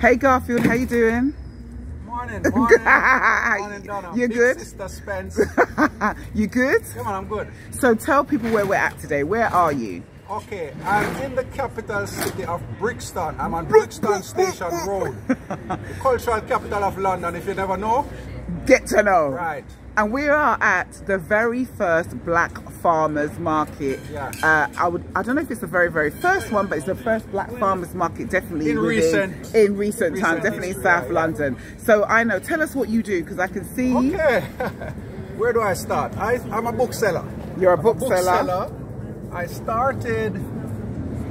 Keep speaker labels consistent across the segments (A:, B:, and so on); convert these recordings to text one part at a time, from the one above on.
A: Hey Garfield, how you doing?
B: Morning, morning, morning, Donna.
A: You
B: Big
A: good?
B: Sister Spence.
A: you good?
B: Come on, I'm good.
A: So tell people where we're at today. Where are you?
B: Okay, I'm in the capital city of Brixton. I'm on Brixton Station Road, the cultural capital of London. If you never know,
A: Get to know.
B: right?
A: And we are at the very first Black Farmers Market.
B: Yeah.
A: Uh, I would. I don't know if it's the very, very first one, but it's the first Black Farmers Market, definitely
B: In
A: within-
B: recent-
A: in recent,
B: recent
A: times, definitely in South
B: yeah, yeah.
A: London. So I know. Tell us what you do, because I can see
B: Okay. Where do I start? I, I'm a bookseller.
A: you're a
B: I'm
A: bookseller.
B: I started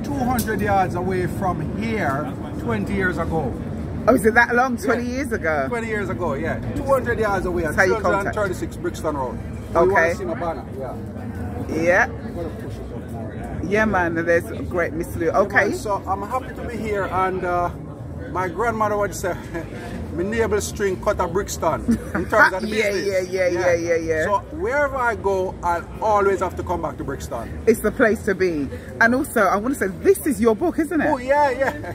B: 200 yards away from here 20 years ago.
A: Oh, is it that long? Twenty
B: Yeah.
A: years ago.
B: 20 years ago, yeah. 200 yards away at
A: How you contact?
B: 236 Brixton Road. You
A: Okay.
B: want to see? Yeah.
A: Yeah.
B: I'm gonna push it up more. Yeah.
A: Yeah, man. There's a great Miss Lou. Okay.
B: So I'm happy to be here, and uh, my grandmother would say, "My navel string cut a Brixton." In terms of the
A: Yeah,
B: business.
A: yeah, yeah, yeah, yeah, yeah.
B: So wherever I go, I always have to come back to Brixton.
A: It's the place to be. And also, I want to say, this is your book, isn't it?
B: Oh yeah, yeah.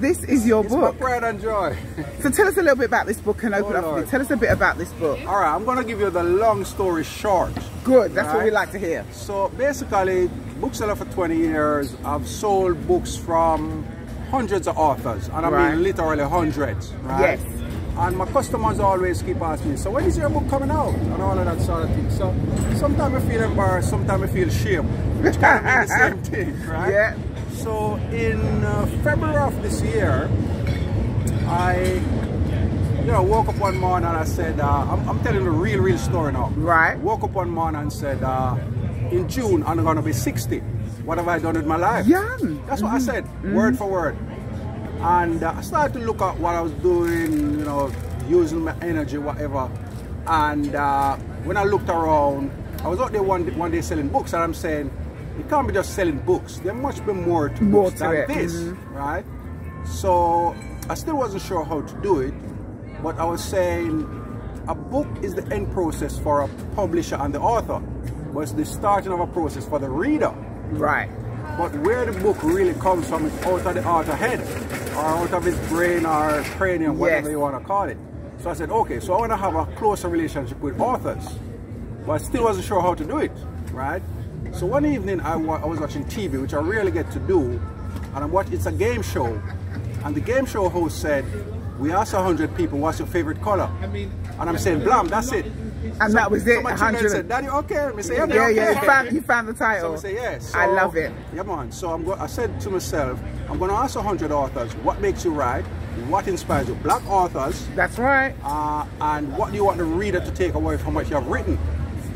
A: This is your
B: It's
A: book.
B: pride and joy.
A: So tell us a little bit about this book and oh, open
B: Oh,
A: up.
B: Lord.
A: Tell us a bit about this book.
B: All right, I'm gonna give you the long story short.
A: Good. That's what we like to hear.
B: So basically, bookseller for 20 years, I've sold books from hundreds of authors, and I
A: Right.
B: mean literally hundreds, right?
A: Yes.
B: And my customers always keep asking me, so when is your book coming out? And all of that sort of thing. So sometimes I feel embarrassed, sometimes I feel shame, which kind of the same thing, right?
A: Yeah.
B: So in uh, February of this year, I you know, woke up one morning and I said, uh, I'm, I'm telling you a real, real story now.
A: Right.
B: Woke up one morning and said, uh, in June, I'm going to be 60. What have I done with my life?
A: Young.
B: That's what I said, word for word. And uh, I started to look at what I was doing, you know, using my energy, whatever. And uh, when I looked around, I was out there one day, one day selling books, and I'm saying, you can't be just selling books. There must be more to
A: More
B: books
A: to
B: than
A: it,
B: this,
A: mhm.
B: right? So I still wasn't sure how to do it, but I was saying a book is the end process for a publisher and the author, but it's the starting of a process for the reader.
A: Right.
B: But where the book really comes from is out of the author head, or out of his brain or cranium, whatever
A: Yes.
B: you want to call it. So I said, okay, so I want to have a closer relationship with authors, but I still wasn't sure how to do it, right? So one evening I, wa- I was watching TV, which I rarely get to do, and I'm watching, it's a game show, and the game show host said, we asked 100 people, what's your favorite color? And I'm saying, blam, that's it.
A: And that was it.
B: So children
A: 100.
B: said, Daddy, okay? I say, yeah,
A: yeah,
B: okay.
A: yeah. You found, you found the title.
B: I say yes.
A: I
B: So-
A: love it.
B: Yeah, man. So I'm go- I said to myself, I'm going to ask 100 authors, what makes you write? What inspires you? Black authors.
A: That's right.
B: Uh, and what do you want the reader to take away from what you have written?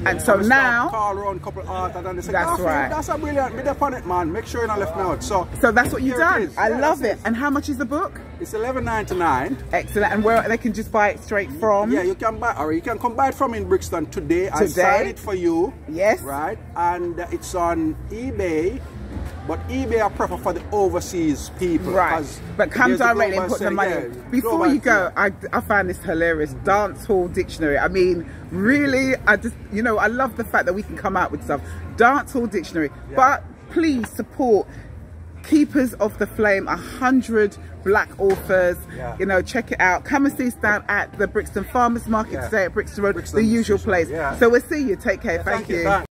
A: And so
B: I
A: now,
B: call around a couple of authors and they say,
A: That's
B: "Garfield,
A: right.
B: That's a brilliant. Be upon it, man. Make sure you're not left out. So,
A: so that's what you've done. I
B: Yeah,
A: love it. And how much is the book?
B: It's 11.99.
A: Excellent. And where they can just buy it straight from?
B: Yeah, you can buy, or you can come buy it from in Brixton today. I
A: Today?
B: signed it for you.
A: Yes.
B: Right, and it's on eBay, but eBay I prefer for the overseas people.
A: Right. But come directly and put the money.
B: yeah,
A: Before you go. I, I found this hilarious. Dance Hall Dictionary. I mean, really, I just, you know, I love the fact that we can come out with stuff. Dance Hall Dictionary.
B: Yeah.
A: But please support Keepers of the Flame, a hundred black authors.
B: Yeah.
A: You know, check it out. Come and see us down at the Brixton Farmers Market
B: Yeah.
A: today at Brixton Road,
B: Brixton,
A: the
B: usual
A: place.
B: yeah.
A: So we'll see you. Take care.
B: Yeah,
A: thank, you.
B: Thank